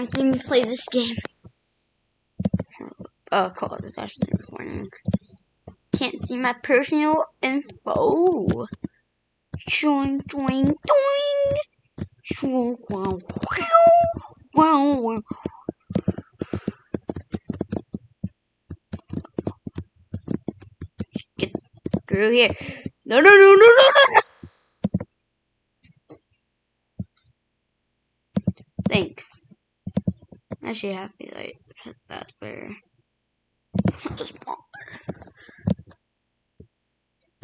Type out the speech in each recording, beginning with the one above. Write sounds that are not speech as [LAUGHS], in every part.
haven't seen me play this game. Oh, cool. This is actually recording. Can't see my personal info. Join, join, join. Join, wow, wow, wow. Get through here. No, no, no, no, no, no, no. Actually happy that I hit that there. Just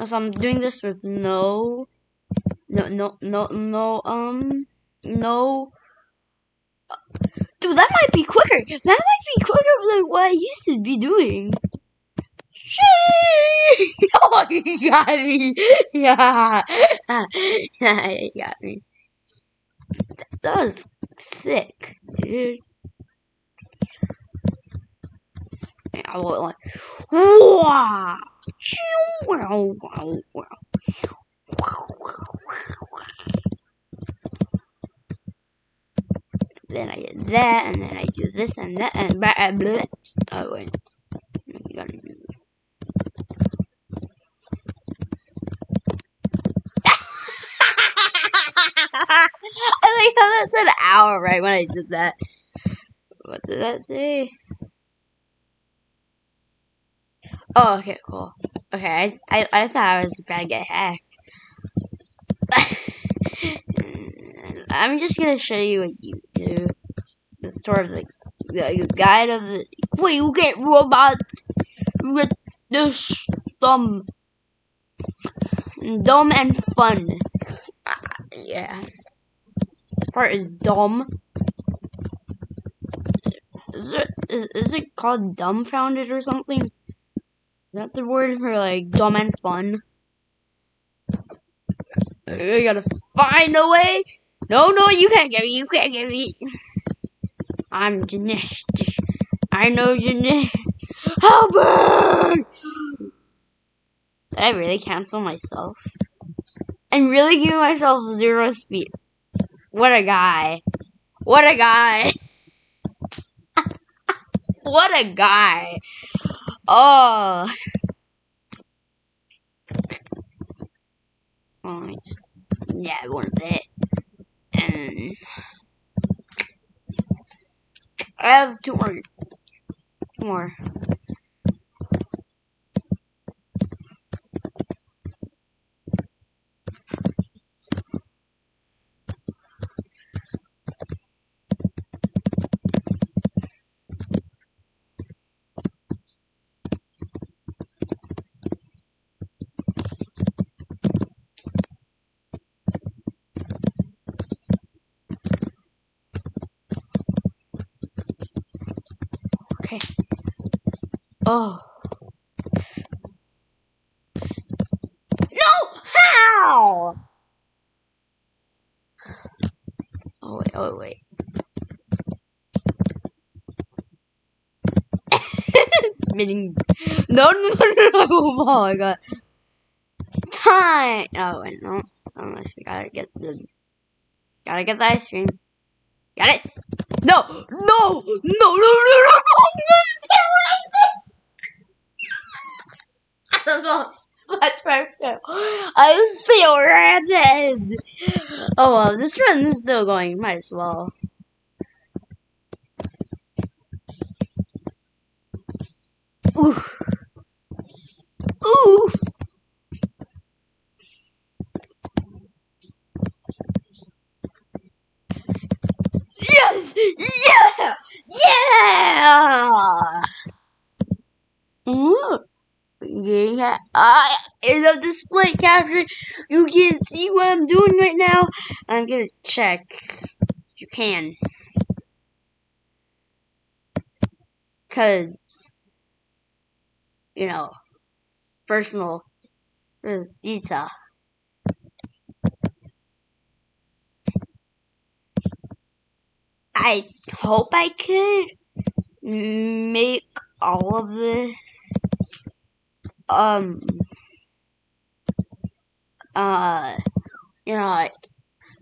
So I'm doing this with no, no, no, no, no, um, no. Dude, that might be quicker. That might be quicker than what I used to be doing. Shee! [LAUGHS] Oh, you got me. [LAUGHS] Yeah. [LAUGHS] yeah, you got me. That was sick, dude. Like, wow, wow, wow, wow. Then I did that, and then I do this and that, and blah, blah, blah. Oh, wait. You gotta do [LAUGHS] I like how that said hour right when I did that. What did that say? Oh, okay, cool. Okay, I, I, I thought I was about to get hacked. [LAUGHS] I'm just gonna show you what you do. It's sort of like the guide of the. Wait, you get robot with this dumb, dumb and fun. Yeah, this part is dumb. Is it is, is it called dumbfounded or something? That the word for like dumb and fun? I gotta find a way. No, no, you can't get me. You can't get me. I'm gymnastic. I know gymnastic. Help me! Did I really cancel myself? I'm really giving myself zero speed. What a guy. What a guy. [LAUGHS] what a guy. Oh. Well, just, yeah, one bit. And I have two more. Two more. Okay. Oh. No! How? Oh, wait, oh, wait. Spinning. [LAUGHS] No, no, no, no, oh my god. Time! Oh, wait, no. Unless we gotta get the. Gotta get the ice cream. Got it? No, no, no, no, no, no, no, no, That's perfect. I feel rancid. Oh well, this run is still going. Might as well. Oof. Oof. Yes! Yeah! Yeah! Ooh. Yeah, I in the display capture, you can see what I'm doing right now. I'm gonna check if you can, cause you know, personal detail. I hope I could make all of this um uh you know like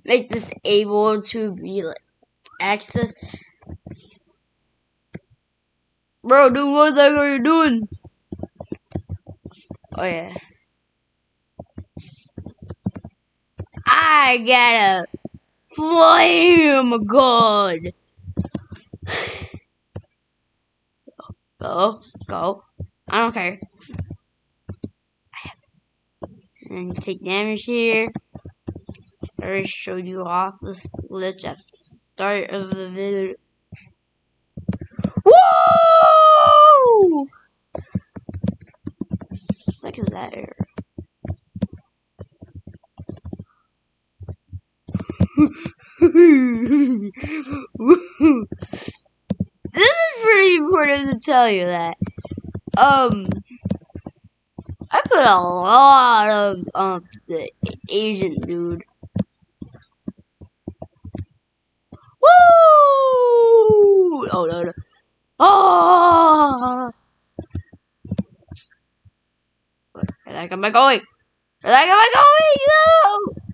make this able to be like access Bro, dude, what the heck are you doing? Oh, yeah. I got a flame god. Go, go. I don't care. And take damage here. I already showed you off this glitch at the start of the video. Whoa! What is that error? [LAUGHS] this is pretty important to tell you that. Um, I put a lot of um the Asian dude. Woo! Oh no no. Oh! Where the heck am I going? Where the heck am I going? No!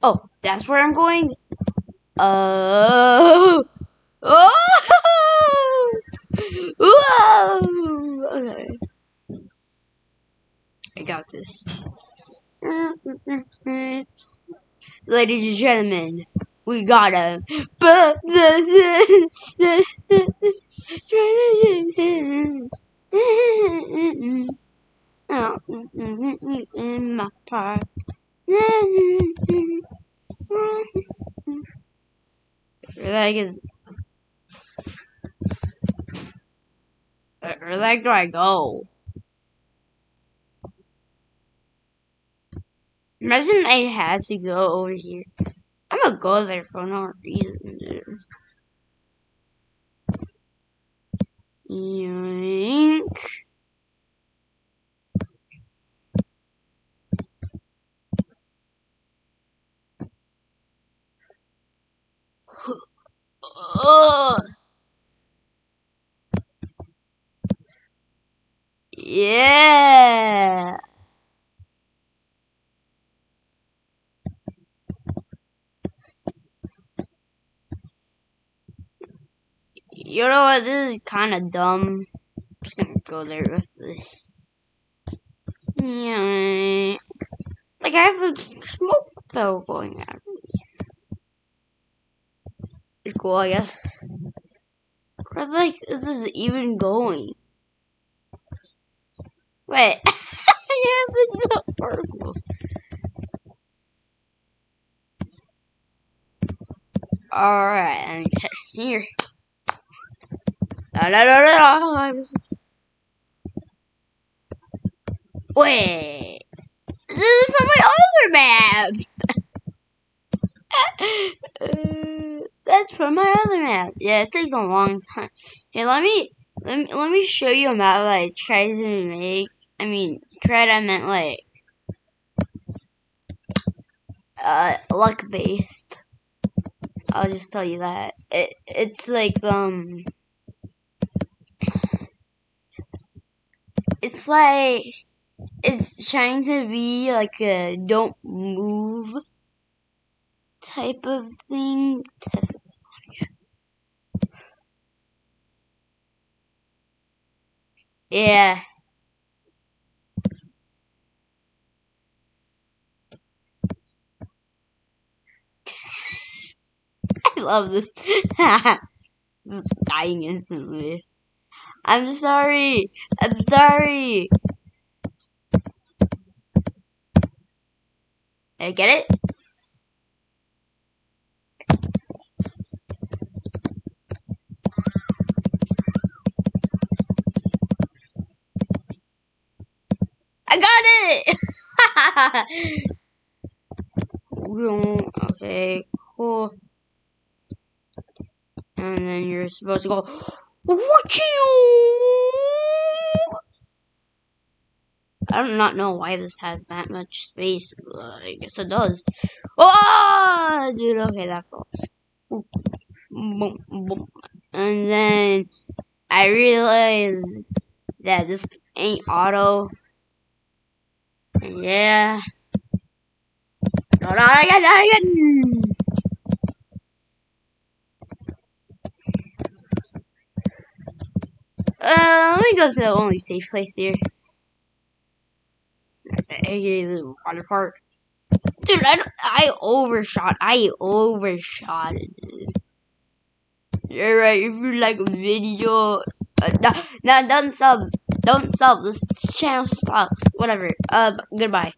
Oh, that's where I'm going? Oh! [LAUGHS] Oh! Whoa! Okay. I got this. Ladies and gentlemen, we got him. My part. Like is where heck do I go? Imagine I had to go over here. I'm gonna go there for no reason, dude. Yoink. Ugh. Yeah. You know what? This is kind of dumb. I'm just gonna go there with this. Yeah. Like I have a smoke bell going out. Pretty cool, I guess. Where like is this even going? Wait. [LAUGHS] yeah, but not purple. Alright, I'm testing here. No, no, no, no, I was... Wait. This is from my other map. uh, that's from my other map. Yeah, it takes a long time. Hey, let me let me let me show you a map that I tried to make. I mean, tried. I meant like uh luck based. I'll just tell you that it it's like um it's like it's trying to be like a don't move type of thing. You. Yeah. [LAUGHS] I love this. [LAUGHS] this is dying instantly. I'm sorry. I'm sorry. I get it? I got it! [LAUGHS] okay, cool. And then you're supposed to go? I do not know why this has that much space. But I guess it does. Oh, dude. Okay, that falls. And then I realized that this ain't auto. Yeah. No, not again, not again. Uh, let me go to the only safe place here. AKA the water park. Dude, I, I overshot. I overshot it, dude. Alright, if you like a video, uh, no, no, don't sub. Don't sub. This channel sucks. Whatever. Uh, goodbye.